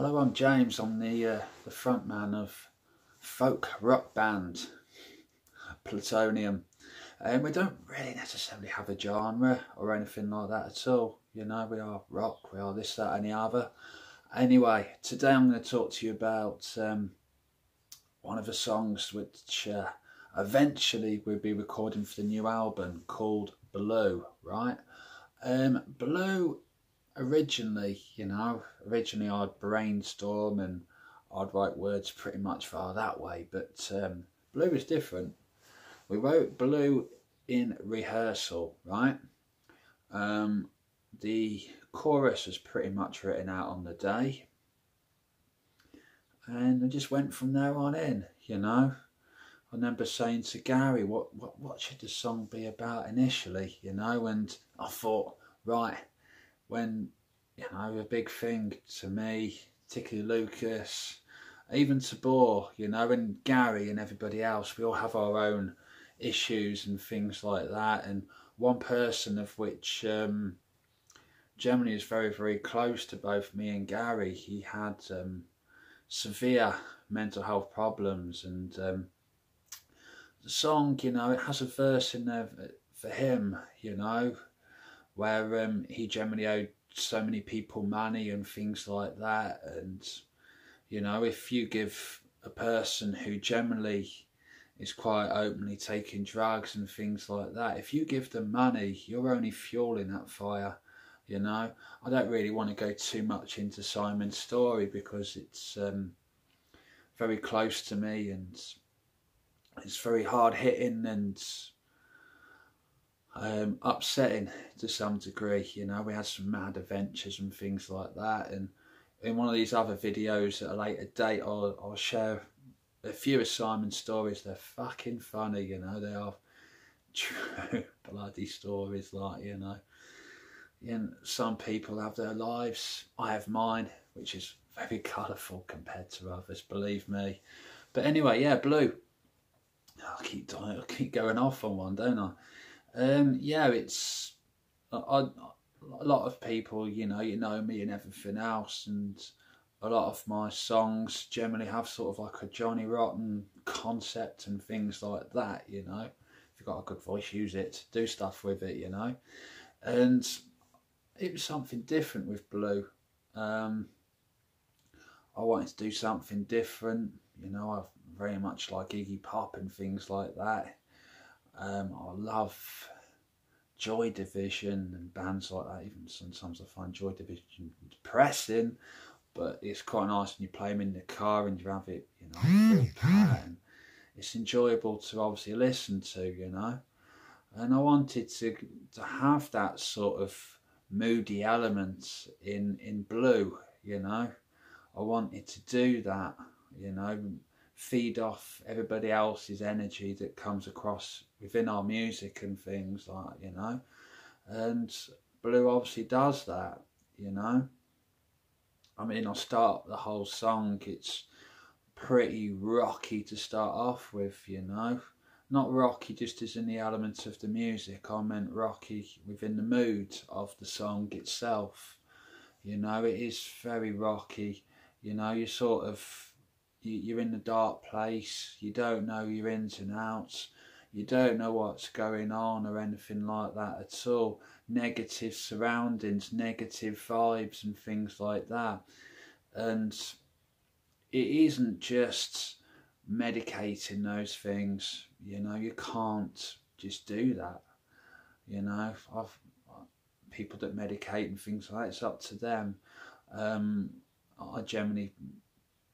Hello, I'm James. I'm the uh, the front man of folk rock band Plutonium. And we don't really necessarily have a genre or anything like that at all. You know, we are rock, we are this, that, and the other. Anyway, today I'm going to talk to you about um, one of the songs which uh, eventually we'll be recording for the new album called Blue, right? Um, Blue originally, you know, originally I'd brainstorm and I'd write words pretty much far that way, but um, Blue is different. We wrote Blue in rehearsal, right? Um, the chorus was pretty much written out on the day, and I just went from there on in, you know. I remember saying to Gary, what, what, what should the song be about initially, you know, and I thought, right, when you know a big thing to me, particularly Lucas, even to you know, and Gary and everybody else, we all have our own issues and things like that. And one person of which um, Germany is very, very close to both me and Gary, he had um, severe mental health problems and um, the song, you know, it has a verse in there for him, you know, where um, he generally owed so many people money and things like that. And, you know, if you give a person who generally is quite openly taking drugs and things like that, if you give them money, you're only fueling that fire. You know, I don't really want to go too much into Simon's story because it's um, very close to me and it's very hard hitting and um, upsetting to some degree. You know, we had some mad adventures and things like that. And in one of these other videos at a later date, I'll, I'll share a few of Simon's stories. They're fucking funny, you know. They are true bloody stories, like you know. And some people have their lives. I have mine, which is very colourful compared to others. Believe me. But anyway, yeah, blue. I keep I keep going off on one, don't I? Um, yeah, it's I, I, a lot of people, you know, you know me and everything else, and a lot of my songs generally have sort of like a Johnny Rotten concept and things like that, you know. If you've got a good voice, use it, do stuff with it, you know. And it was something different with Blue. Um, I wanted to do something different, you know. I very much like Iggy Pop and things like that. Um, I love Joy Division and bands like that. Even sometimes I find Joy Division depressing, but it's quite nice when you play them in the car and you have it, you know, and it's enjoyable to obviously listen to, you know. And I wanted to to have that sort of moody element in in blue, you know. I wanted to do that, you know, feed off everybody else's energy that comes across within our music and things like you know? And blue obviously does that you know? I mean i'll start the whole song it's pretty rocky to start off with you know? Not rocky just as in the elements of the music i meant rocky within the mood of the song itself. You know it is very rocky you know? You sort of you're in the dark place, you don't know your ins and outs, you don't know what's going on or anything like that at all. Negative surroundings, negative vibes, and things like that. And it isn't just medicating those things, you know, you can't just do that. You know, I've people that medicate and things like that, it's up to them. Um, I generally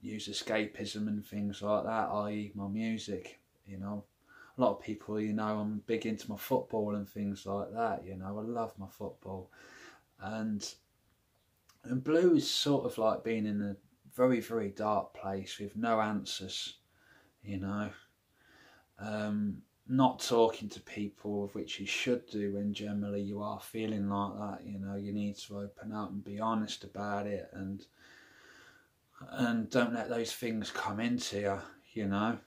use escapism and things like that, i.e. my music, you know. A lot of people, you know, I'm big into my football and things like that, you know, I love my football. And and blue is sort of like being in a very, very dark place with no answers, you know. Um, not talking to people, of which you should do when generally you are feeling like that, you know, you need to open up and be honest about it and and don't let those things come into you, you know.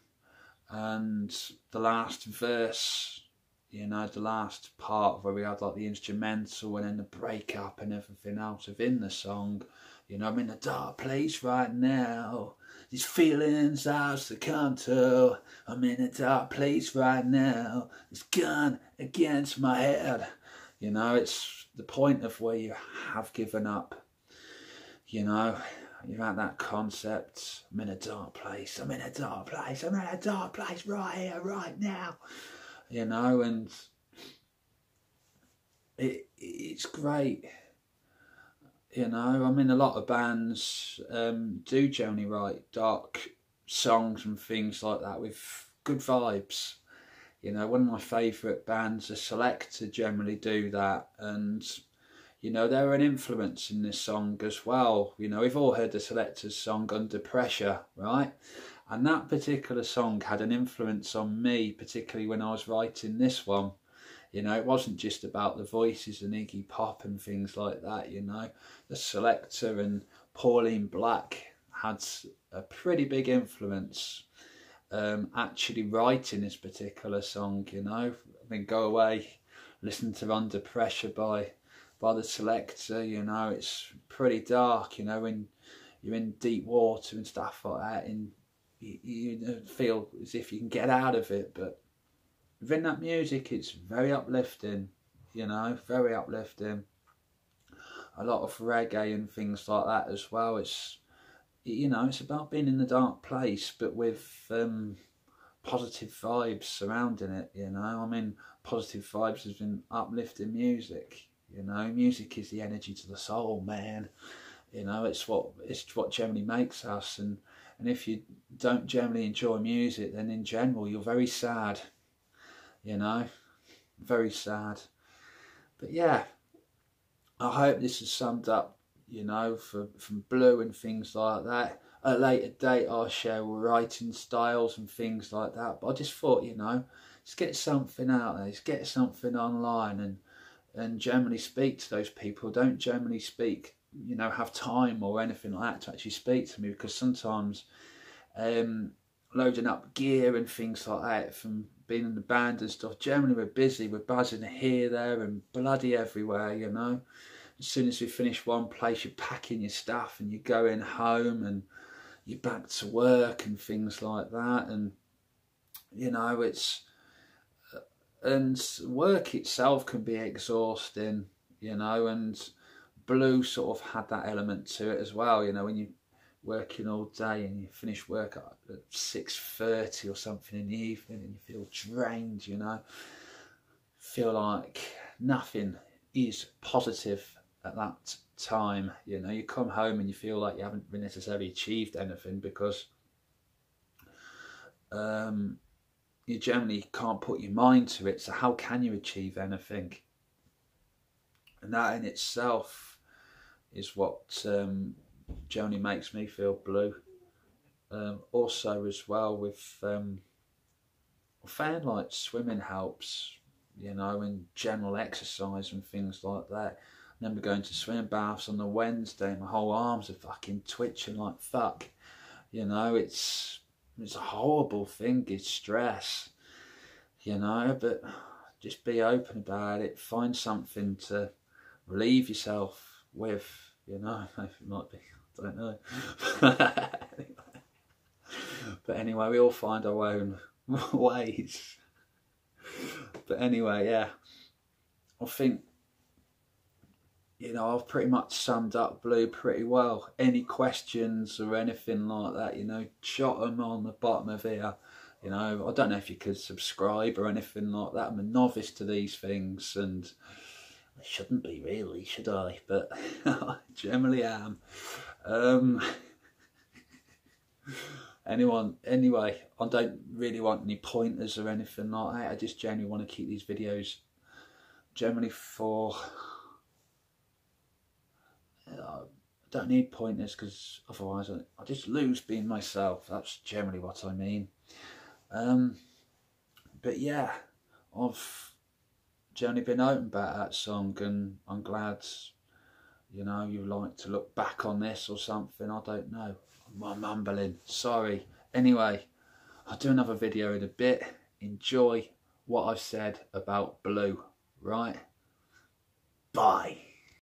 And the last verse, you know, the last part where we had like the instrumental and then the breakup and everything else within the song, You know, I'm in a dark place right now. These feelings I succumb to. I'm in a dark place right now. This gun against my head. You know, it's the point of where you have given up. You know, you've had that concept. I'm in a dark place. I'm in a dark place. I'm in a dark place right here, right now. You know, and it it's great you know, I mean, a lot of bands um, do generally write dark songs and things like that with good vibes. You know, one of my favourite bands, The Selecter, generally do that, and you know they're an influence in this song as well. You know, we've all heard the Selecter's song "Under Pressure," right? And that particular song had an influence on me, particularly when I was writing this one. You know, it wasn't just about the voices and Iggy Pop and things like that, you know. The Selecter and Pauline Black had a pretty big influence um, actually writing this particular song, you know. I mean, go away, listen to Under Pressure by by the Selecter, you know, it's pretty dark, you know, when you're in deep water and stuff like that, and you, you feel as if you can get out of it, but within that music it's very uplifting you know very uplifting. A lot of reggae and things like that as well. It's you know it's about being in the dark place but with um, positive vibes surrounding it you know. I mean positive vibes has been uplifting music you know music is the energy to the soul man you know it's what it's what generally makes us and and if you don't generally enjoy music then in general you're very sad you know. Very sad. But yeah, I hope this has summed up, you know, for, from Blue and things like that. At a later date, I'll share writing styles and things like that. But I just thought, you know, let's get something out there, let's get something online and and generally speak to those people. Don't generally speak, you know, have time or anything like that to actually speak to me because sometimes um, loading up gear and things like that from being in the band and stuff. Generally, we're busy, we're buzzing here, there, and bloody everywhere, you know. As soon as we finish one place, you're packing your stuff and you're going home and you're back to work and things like that. And, you know, it's. And work itself can be exhausting, you know, and Blue sort of had that element to it as well, you know, when you're working all day and you finish work at 6.30 or something in the evening and you feel drained, you know, feel like nothing is positive at that time, you know, you come home and you feel like you haven't necessarily achieved anything because um, you generally can't put your mind to it, so how can you achieve anything? And that in itself is what um, Joni makes me feel blue. Um, also, as well with um, fan like swimming helps, you know, and general exercise and things like that. I remember going to swim baths on the Wednesday, my whole arms are fucking twitching like fuck. You know, it's it's a horrible thing. It's stress, you know. But just be open about it. Find something to relieve yourself with. You know, it might be I don't know. but anyway, we all find our own ways. But anyway, yeah, I think you know I've pretty much summed up Blue pretty well. Any questions or anything like that, you know, jot them on the bottom of here. You know, I don't know if you could subscribe or anything like that. I'm a novice to these things and I shouldn't be really, should I? But I generally am. Um, anyone, anyway, I don't really want any pointers or anything like that. I just generally want to keep these videos generally for. I don't need pointers because otherwise I, I just lose being myself. That's generally what I mean. Um, but yeah, I've generally been open about that song and I'm glad you know, you like to look back on this or something. I don't know. I'm mumbling. Sorry. Anyway, I'll do another video in a bit. Enjoy what I've said about blue, right? Bye.